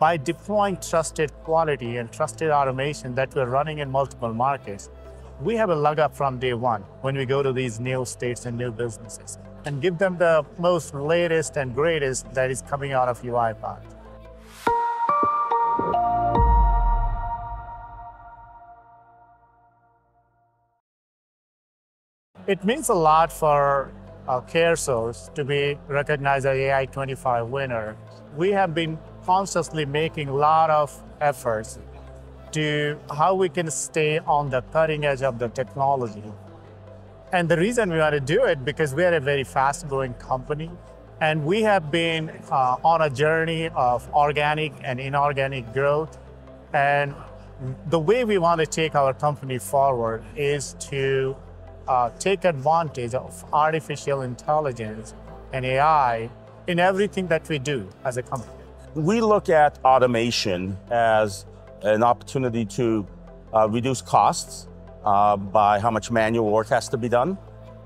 by deploying trusted quality and trusted automation that we're running in multiple markets, we have a leg up from day one when we go to these new states and new businesses and give them the most latest and greatest that is coming out of UiPath. It means a lot for uh, CareSource to be recognized as AI 25 winner. We have been consciously making a lot of efforts to how we can stay on the cutting edge of the technology. And the reason we want to do it because we are a very fast growing company and we have been uh, on a journey of organic and inorganic growth. And the way we want to take our company forward is to uh, take advantage of artificial intelligence and AI in everything that we do as a company. We look at automation as an opportunity to uh, reduce costs uh, by how much manual work has to be done.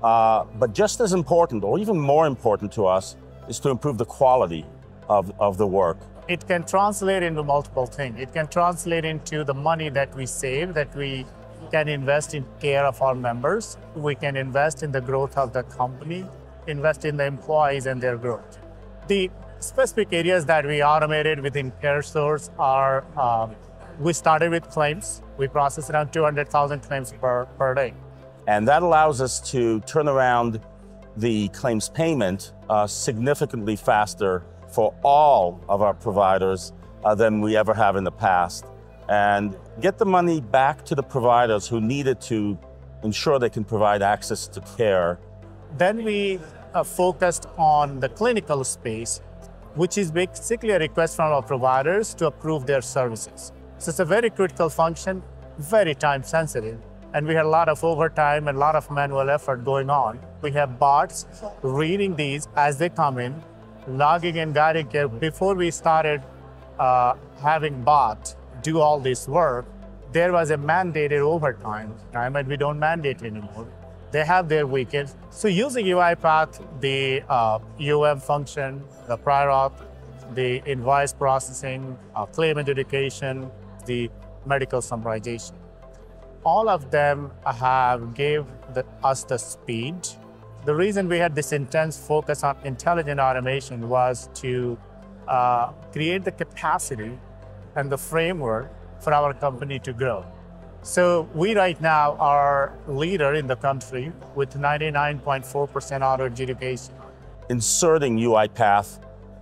Uh, but just as important, or even more important to us, is to improve the quality of, of the work. It can translate into multiple things. It can translate into the money that we save, that we can invest in care of our members. We can invest in the growth of the company, invest in the employees and their growth. The specific areas that we automated within CareSource are um, we started with claims. We process around 200,000 claims per, per day. And that allows us to turn around the claims payment uh, significantly faster for all of our providers uh, than we ever have in the past. And get the money back to the providers who need it to ensure they can provide access to care. Then we uh, focused on the clinical space, which is basically a request from our providers to approve their services. So it's a very critical function, very time sensitive. And we had a lot of overtime and a lot of manual effort going on. We have bots reading these as they come in, logging and guiding care. Before we started uh, having bots do all this work, there was a mandated overtime time, and we don't mandate anymore. They have their weekends. So using UiPath, the uh, UM function, the prior auth, the invoice processing, uh, claim adjudication, the medical summarization. All of them have gave the, us the speed. The reason we had this intense focus on intelligent automation was to uh, create the capacity and the framework for our company to grow. So we right now are leader in the country with 99.4% auto adjudication. Inserting UiPath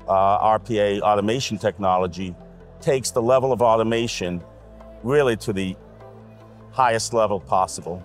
uh, RPA automation technology takes the level of automation really to the highest level possible.